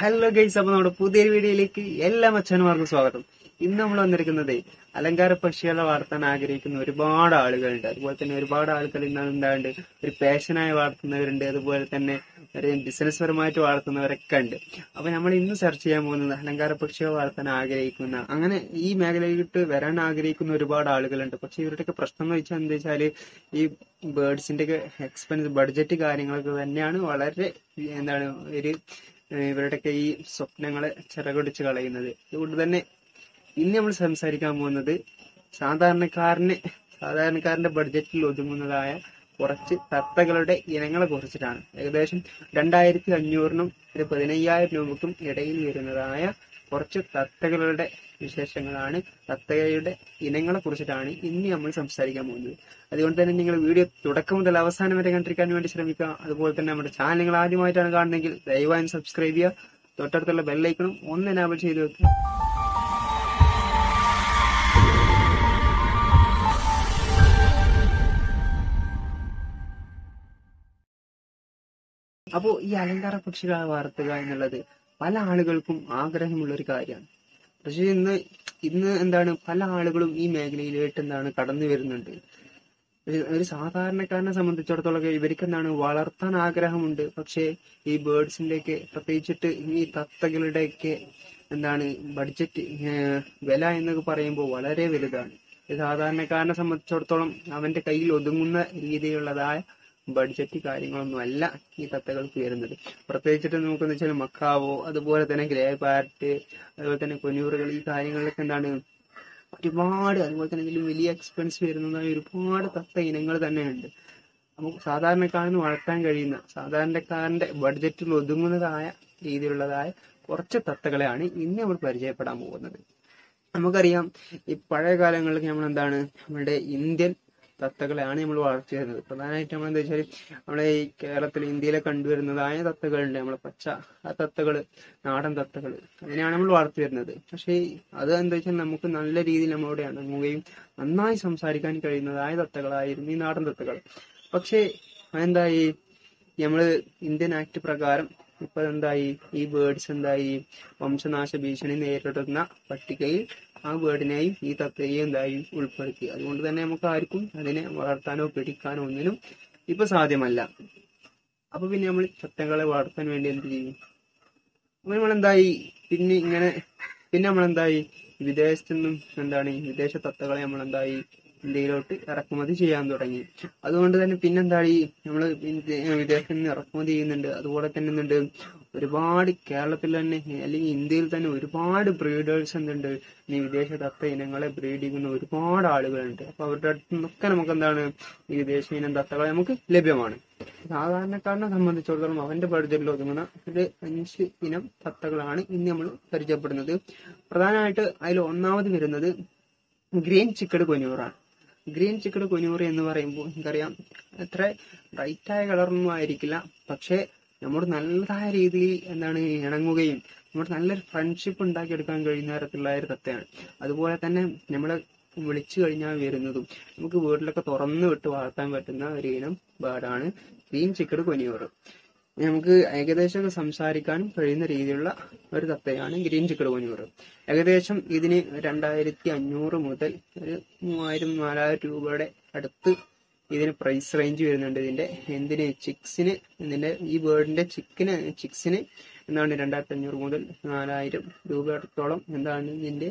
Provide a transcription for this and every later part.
Hello guys അപ്പൊ നമ്മുടെ പുതിയൊരു വീഡിയോയിലേക്ക് എല്ലാ മച്ചന്മാർക്കും സ്വാഗതം. ഇന്ന് നമ്മൾ വന്നിരിക്കുന്നത് അലങ്കാര പക്ഷികളെ വളർത്താൻ ആഗ്രഹിക്കുന്ന ഒരുപാട് ആളുകളുണ്ട്. അതുപോലെ തന്നെ ഒരുപാട് ആളുകൾ ഇന്ന് എന്താണ്ട് ഒരു പാഷനായി വളർത്തുന്നവരുണ്ട്. അതുപോലെ തന്നെ ഒരു ബിസിനസ് പരമായിട്ട് വളർത്തുന്നവരൊക്കെ ഉണ്ട്. അപ്പൊ നമ്മൾ ഇന്ന് സെർച്ച് ചെയ്യാൻ പോകുന്നത് അലങ്കാര പക്ഷികളെ വളർത്താൻ ആഗ്രഹിക്കുന്ന അങ്ങനെ ഈ മേഖലയിലോട്ട് വരാൻ ആഗ്രഹിക്കുന്ന ഒരുപാട് ആളുകളുണ്ട്. പക്ഷെ ഇവരുടെയൊക്കെ പ്രശ്നം എന്ന് വെച്ചാൽ എന്താ വെച്ചാൽ ഈ ബേർഡ്സിന്റെ ഒക്കെ എക്സ്പെൻസ് ബഡ്ജറ്റ് കാര്യങ്ങളൊക്കെ തന്നെയാണ് വളരെ എന്താണ് ഒരു ഇവരുടെയൊക്കെ ഈ സ്വപ്നങ്ങളെ ചിറകൊടിച്ച് കളയുന്നത്. അതുകൊണ്ട് തന്നെ ഇന്ന് നമ്മൾ സംസാരിക്കാൻ പോകുന്നത് സാധാരണക്കാരന് സാധാരണക്കാരന്റെ ബഡ്ജറ്റിൽ ഒതുങ്ങുന്നതായ കുറച്ച് തത്തകളുടെ ഇനങ്ങളെ കുറിച്ചിട്ടാണ്. ഏകദേശം രണ്ടായിരത്തി അഞ്ഞൂറിനും ഒരു പതിനയ്യായിരം രൂപക്കും ഇടയിൽ വരുന്നതായ കുറച്ച് തത്തകളുടെ വിശേഷങ്ങളാണ്. തത്തയുടെ ഇനങ്ങളെ കുറിച്ചിട്ടാണ് ഇന്ന് നമ്മൾ സംസാരിക്കാൻ പോകുന്നത്. അതുകൊണ്ട് തന്നെ നിങ്ങൾ വീഡിയോ തുടക്കം മുതൽ അവസാനം വരെ കണ്ടിരിക്കാൻ വേണ്ടി ശ്രമിക്കുക. അതുപോലെ തന്നെ നമ്മുടെ ചാനൽ നിങ്ങൾ ആദ്യമായിട്ടാണ് കാണുന്നതെങ്കിൽ ദയവായും സബ്സ്ക്രൈബ് ചെയ്യുക. തൊട്ടടുത്തുള്ള ബെല്ലൈക്കണും ഒന്ന് എനാബിൾ ചെയ്ത് വെക്കുക. അപ്പോ ഈ അലങ്കാര പക്ഷികളെ വളർത്തുക എന്നുള്ളത് പല ആളുകൾക്കും ആഗ്രഹമുള്ള ഒരു കാര്യമാണ്. പക്ഷെ ഇന്ന് ഇന്ന് എന്താണ് പല ആളുകളും ഈ മേഖലയിലേട്ട് എന്താണ് കടന്നു വരുന്നുണ്ട്. ഒരു സാധാരണക്കാരനെ സംബന്ധിച്ചിടത്തോളം ഇവർക്ക് എന്താണ് വളർത്താൻ ആഗ്രഹമുണ്ട്. പക്ഷേ ഈ ബേർഡ്സിന്റെയൊക്കെ പ്രത്യേകിച്ചിട്ട് ഈ തത്തകളുടെയൊക്കെ എന്താണ് ബഡ്ജറ്റ് വില എന്നൊക്കെ പറയുമ്പോൾ വളരെ വലുതാണ്. സാധാരണക്കാരനെ സംബന്ധിച്ചിടത്തോളം അവന്റെ കയ്യിൽ ഒതുങ്ങുന്ന രീതിയിലുള്ളതായ ബഡ്ജറ്റ് കാര്യങ്ങളൊന്നും അല്ല ഈ തത്തകൾക്ക് വരുന്നത് പ്രത്യേകിച്ചിട്ട് നോക്കുന്ന വെച്ചാൽ മക്കാവോ അതുപോലെ തന്നെ ഗ്രേ പാരറ്റ് അതുപോലെ തന്നെ കൊന്നൂറുകൾ ഈ കാര്യങ്ങളിലൊക്കെ എന്താണ് ഒരുപാട് അതുപോലെ തന്നെ വലിയ എക്സ്പെൻസ് വരുന്നതായ ഒരുപാട് തത്ത ഇനങ്ങൾ തന്നെയുണ്ട്. നമുക്ക് സാധാരണക്കാരന് വളർത്താൻ കഴിയുന്ന സാധാരണക്കാരന്റെ ബഡ്ജറ്റിൽ ഒതുങ്ങുന്നതായ രീതിയിലുള്ളതായ കുറച്ച് തത്തകളെയാണ് ഇന്ന് നമ്മൾ പരിചയപ്പെടാൻ പോകുന്നത്. നമുക്കറിയാം ഈ പഴയ കാലങ്ങളിലൊക്കെ നമ്മൾ എന്താണ് നമ്മുടെ ഇന്ത്യൻ തത്തകളെയാണ് നമ്മൾ വളർത്തി വരുന്നത് പ്രധാനമായിട്ട് നമ്മൾ എന്താ വെച്ചാൽ നമ്മളെ ഈ കേരളത്തിൽ ഇന്ത്യയിലെ കണ്ടുവരുന്നതായ തത്തകളുണ്ട്. നമ്മളെ പച്ച ആ തത്തകൾ നാടൻ തത്തകൾ അതിനെയാണ് നമ്മൾ വളർത്തി വരുന്നത് പക്ഷേ അത് എന്താ വെച്ചാൽ നമുക്ക് നല്ല രീതിയിൽ നമ്മളോട് ഇണങ്ങുകയും നന്നായി സംസാരിക്കാൻ കഴിയുന്നതായ തത്തകളായിരുന്നു ഈ നാടൻ തത്തകൾ. പക്ഷേ എന്തായി നമ്മൾ ഇന്ത്യൻ ആക്ട് പ്രകാരം ഇപ്പൊ എന്തായി? ഈ ബേർഡ്സ് എന്തായി? വംശനാശ ഭീഷണി നേരിടുന്ന പട്ടികയിൽ ആ ബേർഡിനെയും ഈ തത്തയെയും എന്തായി? ഉൾപ്പെടുത്തി. അതുകൊണ്ട് തന്നെ നമുക്ക് ആർക്കും അതിനെ വളർത്താനോ പിടിക്കാനോ ഒന്നിനും ഇപ്പൊ സാധ്യമല്ല. അപ്പൊ പിന്നെ നമ്മൾ തത്തകളെ വളർത്താൻ വേണ്ടി എന്ത് ചെയ്യും? അപ്പൊ നമ്മളെന്തായി? പിന്നെ ഇങ്ങനെ പിന്നെ നമ്മളെന്തായി? വിദേശത്തു നിന്നും എന്താണ്? വിദേശ തത്തകളെ നമ്മളെന്തായി? ഇന്ത്യയിലോട്ട് ഇറക്കുമതി ചെയ്യാൻ തുടങ്ങി. അതുകൊണ്ട് തന്നെ പിന്നെന്താ ഈ നമ്മൾ വിദേശത്ത് നിന്ന് ഇറക്കുമതി ചെയ്യുന്നുണ്ട്. അതുപോലെ തന്നെ എന്തുണ്ട്? ഒരുപാട് കേരളത്തിൽ തന്നെ അല്ലെങ്കിൽ ഇന്ത്യയിൽ തന്നെ ഒരുപാട് ബ്രീഡേഴ്സ് എന്തുണ്ട്? ഈ വിദേശ തത്ത ഇനങ്ങളെ ബ്രീഡ് ചെയ്യുന്ന ഒരുപാട് ആളുകളുണ്ട്. അപ്പൊ അവരുടെ അടുത്ത് നിന്നൊക്കെ നമുക്ക് എന്താണ്? ഈ വിദേശ ഇനം തത്തകളെ നമുക്ക് ലഭ്യമാണ്. സാധാരണക്കാരനെ സംബന്ധിച്ചിടത്തോളം അവന്റെ ബഡ്ജറ്റിൽ ഒതുങ്ങുന്ന ഒരു അഞ്ച് ഇനം തത്തകളാണ് ഇന്ന് നമ്മൾ പരിചയപ്പെടുന്നത്. പ്രധാനമായിട്ട് അതിൽ ഒന്നാമത് വരുന്നത് ഗ്രീൻ ചിക്കഡ് കൊഞ്ഞൂറാണ്. ഗ്രീൻ ചിക്കഡ് കുനൂറി എന്ന് പറയുമ്പോൾ നിങ്ങൾക്കറിയാം അത്ര ബ്രൈറ്റായ കളറൊന്നും ആയിരിക്കില്ല. പക്ഷേ നമ്മുടെ നല്ലതായ രീതിയിൽ എന്താണ് ഇണങ്ങുകയും നമ്മുടെ നല്ലൊരു ഫ്രണ്ട്ഷിപ്പ് ഉണ്ടാക്കിയെടുക്കാൻ കഴിയുന്ന തരത്തിലുള്ള ഒരു തത്തയാണ്. അതുപോലെ തന്നെ നമ്മളെ വിളിച്ചു കഴിഞ്ഞാൽ വരുന്നതും നമുക്ക് വീട്ടിലൊക്കെ തുറന്നു വിട്ട് വളർത്താൻ പറ്റുന്ന ഒരു ഇനം ബേർഡാണ് ഗ്രീൻ ചിക്കഡ് കൊനിയൂറ് നമുക്ക് ഏകദേശം സംസാരിക്കാനും കഴിയുന്ന രീതിയിലുള്ള ഒരു തത്തയാണ് ഗ്രീൻ ചിക്കഡ് കൊനിയൂറ് ഏകദേശം ഇതിന് രണ്ടായിരത്തി അഞ്ഞൂറ് മുതൽ ഒരു മൂവായിരം നാലായിരം രൂപയുടെ അടുത്ത് ഇതിന് പ്രൈസ് റേഞ്ച് വരുന്നുണ്ട്. ഇതിന്റെ എന്തിന് ചിക്സിന് ഇതിന്റെ ഈ ബേർഡിന്റെ ചിക്കിന് ചിക്സിന് എന്താണ് രണ്ടായിരത്തി അഞ്ഞൂറ് മുതൽ നാലായിരം രൂപ എന്താണ് ഇതിന്റെ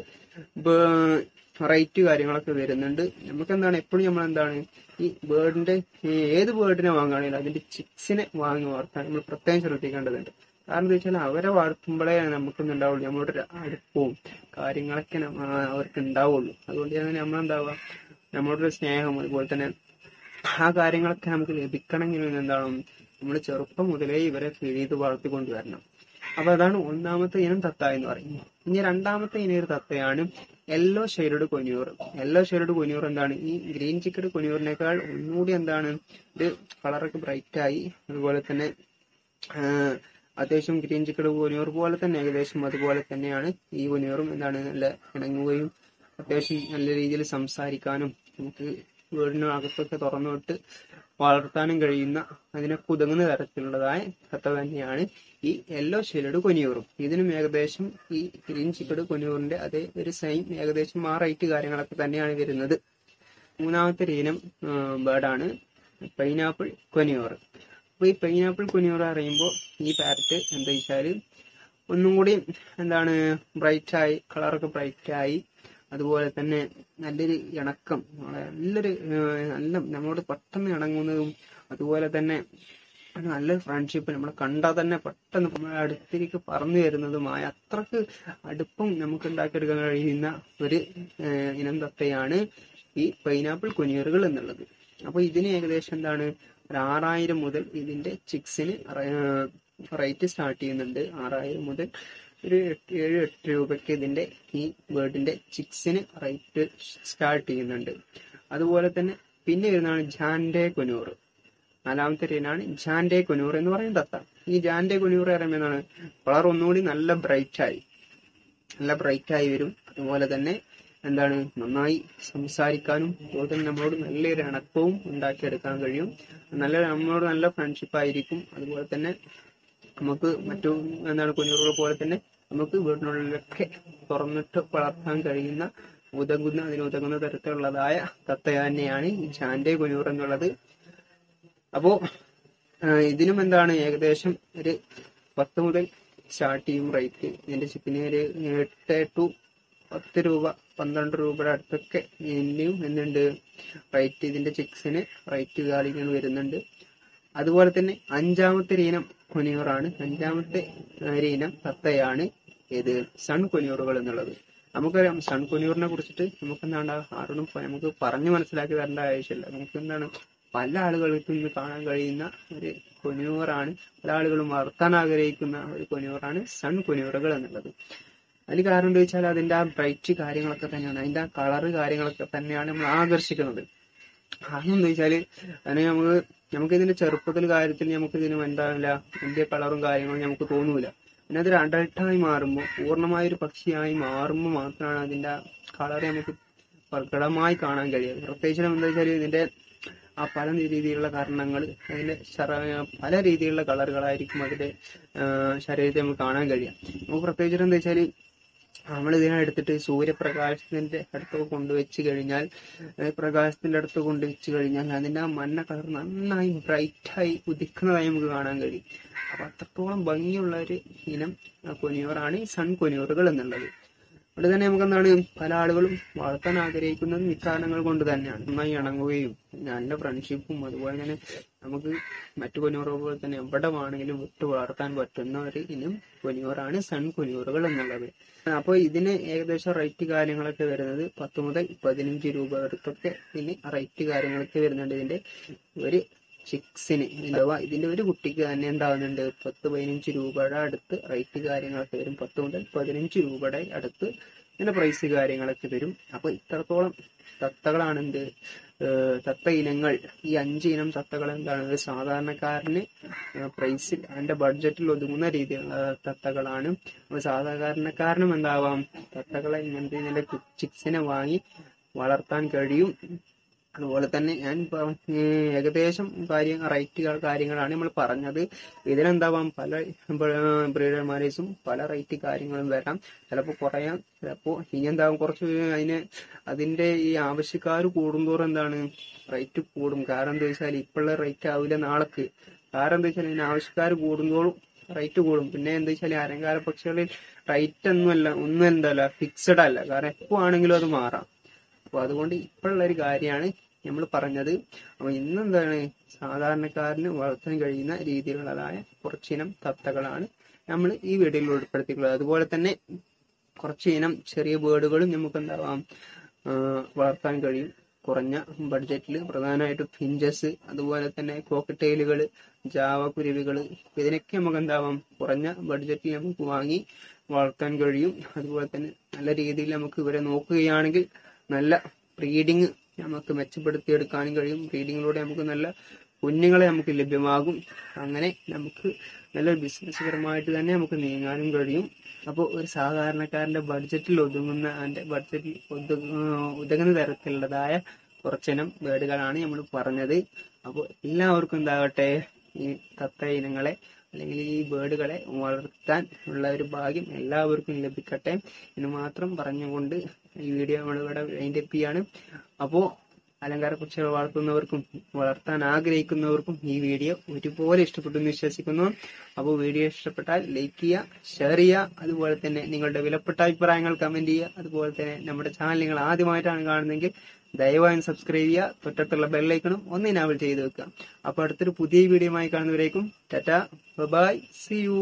റേറ്റ് കാര്യങ്ങളൊക്കെ വരുന്നുണ്ട്. നമുക്ക് എന്താണ് എപ്പോഴും നമ്മൾ എന്താണ് ഈ ബേർഡിന്റെ ഏത് ബേർഡിനെ വാങ്ങുകയാണെങ്കിലും അതിന്റെ ചിക്സിനെ വാങ്ങി വളർത്താൻ നമ്മൾ പ്രത്യേകം ശ്രദ്ധിക്കേണ്ടതുണ്ട്. കാരണം എന്താ വെച്ചാൽ അവരെ വളർത്തുമ്പോഴേ നമുക്കൊന്നും ഉണ്ടാവുള്ളൂ. നമ്മളോട് അടുപ്പവും കാര്യങ്ങളൊക്കെ അവർക്ക് ഉണ്ടാവുള്ളൂ. അതുകൊണ്ട് തന്നെ നമ്മളെന്താവുക നമ്മളോടൊരു സ്നേഹം അതുപോലെ തന്നെ ആ കാര്യങ്ങളൊക്കെ നമുക്ക് ലഭിക്കണമെങ്കിൽ എന്താണ്? നമ്മൾ ചെറുപ്പം മുതലേ ഇവരെ ഫീഡ് ചെയ്ത് വളർത്തിക്കൊണ്ടുവരണം അപ്പൊ അതാണ് ഒന്നാമത്തെ ഇനം തത്ത എന്ന് പറയുന്നത്. ഇനി രണ്ടാമത്തെ ഇനം ഒരു തത്തയാണ് yellow shade conure yellow shade conure എന്താണ്? ഈ ഗ്രീൻ ചിക്കഡ് കൊനിയൂറിനേക്കാൾ ഒന്നുകൂടി എന്താണ്? ഇത് കളറൊക്കെ ബ്രൈറ്റ് ആയി. അതുപോലെ തന്നെ അത്യാവശ്യം ഗ്രീൻ ചിക്കഡ് കൊനിയൂർ പോലെ തന്നെ ഏകദേശം അതുപോലെ തന്നെയാണ് ഈ കൊനിയൂറും എന്താണ്? നല്ല ഇണങ്ങുകയും അത്യാവശ്യം നല്ല രീതിയിൽ സംസാരിക്കാനും നമുക്ക് വീടിനും അകത്തൊക്കെ തുറന്നു വിട്ട് വളർത്താനും കഴിയുന്ന അതിനെ കുതങ്ങുന്ന തരത്തിലുള്ളതായ തത്ത തന്നെയാണ് ഈ യെല്ലോ ഷെയ്ഡ് കൊനിയൂറും. ഇതിനും ഏകദേശം ഈ ഗ്രീൻ ഷിപ്പഡ് കൊനിയൂറിന്റെ അതേ ഒരു സെയിം ഏകദേശം ആ റേറ്റ് കാര്യങ്ങളൊക്കെ തന്നെയാണ് വരുന്നത്. മൂന്നാമത്തെ ഇനം ബേർഡാണ് പൈനാപ്പിൾ കൊനിയൂർ. അപ്പൊ ഈ പൈനാപ്പിൾ കൊനിയൂർ അറിയുമ്പോൾ ഈ പാരറ്റ് എന്താ വെച്ചാൽ ഒന്നും കൂടി എന്താണ് ബ്രൈറ്റായി കളറൊക്കെ ബ്രൈറ്റ് ആയി അതുപോലെ തന്നെ നല്ലൊരു ഇണക്കം നല്ലൊരു നല്ല നമ്മളോട് പെട്ടെന്ന് ഇണങ്ങുന്നതും അതുപോലെ തന്നെ നല്ല നല്ലൊരു ഫ്രണ്ട്ഷിപ്പ് നമ്മളെ കണ്ടാൽ തന്നെ പെട്ടെന്ന് നമ്മളെ അടുത്തേക്ക് പറഞ്ഞു വരുന്നതുമായ അത്രയ്ക്ക് അടുപ്പം നമുക്ക് ഉണ്ടാക്കിയെടുക്കാൻ കഴിയുന്ന ഒരു ഇനം തത്തയാണ് ഈ പൈനാപ്പിൾ കുനിയറുകൾ എന്നുള്ളത്. അപ്പൊ ഇതിന് ഏകദേശം എന്താണ്? ഒരു ആറായിരം മുതൽ ഇതിന്റെ ചിക്സിന് റേറ്റ് സ്റ്റാർട്ട് ചെയ്യുന്നുണ്ട്. ആറായിരം മുതൽ ഒരു എട്ട് ഏഴ് എട്ട് രൂപയ്ക്ക് ഇതിന്റെ ഈ ബേർഡിന്റെ ചിക്സിന് റേറ്റ് സ്റ്റാർട്ട് ചെയ്യുന്നുണ്ട്. അതുപോലെ തന്നെ പിന്നെ വരുന്നതാണ് ജാൻഡെ കുനൂർ. നാലാമത്തെ രീതിയിലാണ് ജാൻഡെ കുനൂർ എന്ന് പറയുന്ന തത്ത ഈ ജാൻഡെ കുനൂർ പറയുമ്പോൾ എന്താണ്? കളർ ഒന്നുകൂടി നല്ല ബ്രൈറ്റ് ആയി. നല്ല ബ്രൈറ്റ് ആയി വരും. അതുപോലെ തന്നെ എന്താണ്? നന്നായി സംസാരിക്കാനും അതുപോലെ തന്നെ നമ്മളോട് നല്ലൊരു ഇണക്കവും ഉണ്ടാക്കിയെടുക്കാൻ കഴിയും. നല്ല നമ്മളോട് നല്ല ഫ്രണ്ട്ഷിപ്പ് ആയിരിക്കും. അതുപോലെ തന്നെ നമുക്ക് മറ്റു എന്താണ് കുഞ്ഞുങ്ങൾ പോലെ തന്നെ നമുക്ക് വീടിനുള്ളിലൊക്കെ തുറന്നിട്ട് വളർത്താൻ കഴിയുന്ന ഉതകുന്ന അതിനുതകുന്ന തരത്തിലുള്ളതായ തത്ത തന്നെയാണ് ഈ ചാൻഡെ കുഞ്ഞൂർ എന്നുള്ളത്. അപ്പോ ഇതിനും എന്താണ് ഏകദേശം ഒരു പത്ത് മുതൽ സ്റ്റാർട്ട് ചെയ്യും റേറ്റ്? ഇതിന്റെ ചിപ്പിന് ഒരു എട്ട് ടു പത്ത് രൂപ പന്ത്രണ്ട് രൂപയുടെ അടുത്തൊക്കെ എന്നെയും എന്തുണ്ട്? റേറ്റ് ഇതിന്റെ ചിക്സിന് റേറ്റ് കാര്യങ്ങൾ വരുന്നുണ്ട്. അതുപോലെ തന്നെ അഞ്ചാമത്തെ ഇനം കുനിയൂറാണ് അഞ്ചാമത്തെ ഇനം തത്തയാണ്. ഏത് സൺ കൊനിയൂറുകൾ എന്നുള്ളത്. നമുക്കറിയാം സൺ കൊനിയൂറിനെ കുറിച്ചിട്ട് നമുക്ക് എന്താണ് ആരോടും നമുക്ക് പറഞ്ഞു മനസ്സിലാക്കി തരേണ്ട ആവശ്യമില്ല. നമുക്ക് എന്താണ് പല ആളുകൾക്കും ഇന്ന് കാണാൻ കഴിയുന്ന ഒരു കൊനിയൂറാണ് പല ആളുകളും വളർത്താൻ ആഗ്രഹിക്കുന്ന ഒരു കൊനിയൂറാണ് സൺ കൊനിയൂറുകൾ എന്നുള്ളത്. അതിന് കാരണം എന്താ വെച്ചാൽ അതിന്റെ ആ ബ്രൈറ്റ് കാര്യങ്ങളൊക്കെ തന്നെയാണ് അതിന്റെ ആ കളറ് കാര്യങ്ങളൊക്കെ തന്നെയാണ് നമ്മൾ ആകർഷിക്കുന്നത്. കാരണം എന്താ വെച്ചാൽ അതിന് നമുക്ക് നമുക്ക് ഇതിന്റെ ചെറുപ്പത്തിൽ കാര്യത്തിൽ നമുക്ക് ഇതിന് എന്താവില്ല വലിയ കളറും കാര്യങ്ങളും നമുക്ക് തോന്നൂല. പിന്നെ അതൊരു അഡൾട്ടായി മാറുമ്പോൾ പൂർണമായൊരു പക്ഷിയായി മാറുമ്പോൾ മാത്രമാണ് അതിന്റെ കളർ നമുക്ക് പ്രകടമായി കാണാൻ കഴിയുക. പ്രത്യേകിച്ച് എന്താ വെച്ചാൽ ഇതിന്റെ ആ പല രീതിയിലുള്ള കാരണങ്ങൾ അതിന്റെ പല രീതിയിലുള്ള കളറുകളായിരിക്കും അതിന്റെ ശരീരത്തെ നമുക്ക് കാണാൻ കഴിയുക. നമുക്ക് പ്രത്യേകിച്ചിട്ട് എന്താ വെച്ചാൽ നമ്മൾ ഇതിനെ എടുത്തിട്ട് സൂര്യപ്രകാശത്തിന്റെ അടുത്ത് കൊണ്ടുവച്ച് കഴിഞ്ഞാൽ പ്രകാശത്തിന്റെ അടുത്ത് കൊണ്ടുവച്ച് കഴിഞ്ഞാൽ അതിന്റെ ആ മഞ്ഞ കളർ നന്നായി ബ്രൈറ്റായി ഉദിക്കുന്നതായി നമുക്ക് കാണാൻ കഴിയും. അപ്പൊ അത്രത്തോളം ഭംഗിയുള്ള ഒരു ഇനം കൊനിയോറാണ് ഈ സൺ കൊനിയോറുകൾ എന്നുള്ളത്. അതുകൊണ്ട് തന്നെ നമുക്ക് എന്താണ് പല ആളുകളും വളർത്താൻ ആഗ്രഹിക്കുന്നത് ഇക്കാരണങ്ങൾ കൊണ്ട് തന്നെയാണ്. നന്നായി ഇണങ്ങുകയും നല്ല ഫ്രണ്ട്ഷിപ്പും അതുപോലെ തന്നെ നമുക്ക് മറ്റു കൊനിയൂറുകൾ പോലെ തന്നെ എവിടെ വേണമെങ്കിലും വിട്ട് വളർത്താൻ പറ്റുന്ന ഒരു ഇനം കൊനിയൂറാണ് സൺ കൊനിയൂറുകൾ എന്നുള്ളത്. അപ്പോൾ ഇതിന് ഏകദേശം റേറ്റ് കാര്യങ്ങളൊക്കെ വരുന്നത് പത്ത് മുതൽ പതിനഞ്ച് രൂപ അടുത്തൊക്കെ ഇതിന് റേറ്റ് കാര്യങ്ങളൊക്കെ വരുന്നുണ്ട്. ഇതിന്റെ ഒരു ചിക്സിന് അഥവാ ഇതിന്റെ ഒരു കുട്ടിക്ക് തന്നെ ഉണ്ടാവുന്നുണ്ട് പത്ത് പതിനഞ്ച് രൂപയുടെ അടുത്ത് റേറ്റ് കാര്യങ്ങളൊക്കെ വരും. പത്ത് മുതൽ പതിനഞ്ച് രൂപയുടെ അടുത്ത് ഇങ്ങനെ പ്രൈസ് കാര്യങ്ങളൊക്കെ വരും. അപ്പൊ ഇത്രത്തോളം തത്തകളാണ് എന്ത്? ഏഹ് തത്ത ഇനങ്ങൾ. ഈ അഞ്ച് ഇനം തത്തകൾ എന്താണ്? ഒരു സാധാരണക്കാരന് പ്രൈസിൽ അതിന്റെ ബഡ്ജറ്റിൽ ഒതുങ്ങുന്ന രീതിയിലുള്ള തത്തകളാണ്. അപ്പൊ സാധാരണക്കാരനും എന്താവാം? തത്തകളെ ഇങ്ങനത്തെ ഇതിന്റെ ചിക്സിനെ വാങ്ങി വളർത്താൻ കഴിയും. അതുപോലെ തന്നെ ഞാൻ ഏകദേശം കാര്യങ്ങൾ റൈറ്റ് കാര്യങ്ങളാണ് നമ്മൾ പറഞ്ഞത്. ഇതിനെന്താവാം? പല ബ്രീഡർമാരേസും പല റേറ്റ് കാര്യങ്ങളും വരാം. ചിലപ്പോൾ കുറയാം. ചിലപ്പോൾ ഇനി എന്താവും കുറച്ച് അതിന് അതിന്റെ ഈ ആവശ്യക്കാർ കൂടുന്തോറും എന്താണ്? റൈറ്റ് കൂടും. കാരണം എന്താ വെച്ചാൽ ഇപ്പോഴുള്ള റേറ്റ് ആവില്ല നാളേക്ക്. കാരണം എന്താ വെച്ചാൽ ഇതിന് ആവശ്യക്കാർ കൂടുന്തോറും റൈറ്റ് കൂടും. പിന്നെ എന്താ വെച്ചാൽ അലങ്കാര പക്ഷികളിൽ റേറ്റ് ഒന്നുമല്ല ഒന്നും എന്തല്ല ഫിക്സഡ് അല്ല. കാരണം എപ്പോ ആണെങ്കിലും അത് മാറാം. അപ്പൊ അതുകൊണ്ട് ഇപ്പോഴുള്ള ഒരു കാര്യമാണ് നമ്മൾ പറഞ്ഞത്. അപ്പൊ എന്താണ് സാധാരണക്കാരന് വളർത്താൻ കഴിയുന്ന രീതിയിലുള്ളതായ കുറച്ചിനം തത്തകളാണ് നമ്മൾ ഈ വീഡിയോയിൽ ഉൾപ്പെടുത്തിയിട്ടുള്ളത്. അതുപോലെ തന്നെ കുറച്ച് ഇനം ചെറിയ ബേർഡുകളും നമുക്ക് എന്താവാം വളർത്താൻ കഴിയും. കുറഞ്ഞ ബഡ്ജറ്റിൽ പ്രധാനമായിട്ടും ഫിഞ്ചസ് അതുപോലെ തന്നെ കോക്കറ്റെയിലുകൾ ജാവ കുരുവികൾ ഇതിനൊക്കെ നമുക്ക് എന്താവാം കുറഞ്ഞ ബഡ്ജറ്റിൽ നമുക്ക് വാങ്ങി വളർത്താൻ കഴിയും. അതുപോലെ തന്നെ നല്ല രീതിയിൽ നമുക്ക് ഇവരെ നോക്കുകയാണെങ്കിൽ നല്ല ബ്രീഡിങ് നമുക്ക് മെച്ചപ്പെടുത്തിയെടുക്കാനും കഴിയും. റീഡിങ്ങിലൂടെ നമുക്ക് നല്ല കുഞ്ഞുങ്ങളെ നമുക്ക് ലഭ്യമാകും. അങ്ങനെ നമുക്ക് നല്ലൊരു ബിസിനസ് പരമായിട്ട് തന്നെ നമുക്ക് നീങ്ങാനും കഴിയും. അപ്പോൾ ഒരു സാധാരണക്കാരന്റെ ബഡ്ജറ്റിൽ ഒതുങ്ങുന്ന അതിന്റെ ബഡ്ജറ്റിൽ ഒതുങ്ങുന്ന തരത്തിലുള്ളതായ കുറച്ചിനം വേടുകളാണ് നമ്മൾ പറഞ്ഞത്. അപ്പോൾ എല്ലാവർക്കും എന്താകട്ടെ ഈ തത്ത ഇനങ്ങളെ അല്ലെങ്കിൽ ഈ ബേഡുകളെ വളർത്താൻ ഉള്ള ഒരു ഭാഗ്യം എല്ലാവർക്കും ലഭിക്കട്ടെ എന്ന് മാത്രം പറഞ്ഞുകൊണ്ട് ഈ വീഡിയോ നമ്മളിവിടെ വൈൻഡപ്പ് ചെയ്യാണ്. അപ്പോൾ അലങ്കാര പക്ഷികൾ വളർത്തുന്നവർക്കും വളർത്താൻ ആഗ്രഹിക്കുന്നവർക്കും ഈ വീഡിയോ ഒരുപോലെ ഇഷ്ടപ്പെട്ടു എന്ന് വിശ്വസിക്കുന്നു. അപ്പോൾ വീഡിയോ ഇഷ്ടപ്പെട്ടാൽ ലൈക്ക് ചെയ്യുക ഷെയർ ചെയ്യുക. അതുപോലെ തന്നെ നിങ്ങളുടെ വിലപ്പെട്ട അഭിപ്രായങ്ങൾ കമന്റ് ചെയ്യുക. അതുപോലെ തന്നെ നമ്മുടെ ചാനൽ നിങ്ങൾ ആദ്യമായിട്ടാണ് കാണുന്നതെങ്കിൽ ദയവായും സബ്സ്ക്രൈബ് ചെയ്യുക. തൊട്ടടുത്തുള്ള ബെല്ലൈക്കണും ഒന്ന് ഇനാബിൾ ചെയ്ത് വെക്കുക. അപ്പോൾ അടുത്തൊരു പുതിയ വീഡിയോ ആയി കാണുന്നവരേക്കും ടാറ്റ ബൈ സി യു